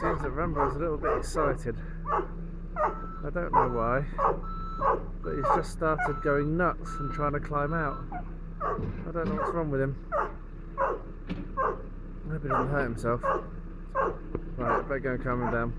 Seems that Rambo's a little bit excited. I don't know why, but he's just started going nuts and trying to climb out. I don't know what's wrong with him. I hope he doesn't hurt himself. Right, better go and calm him down.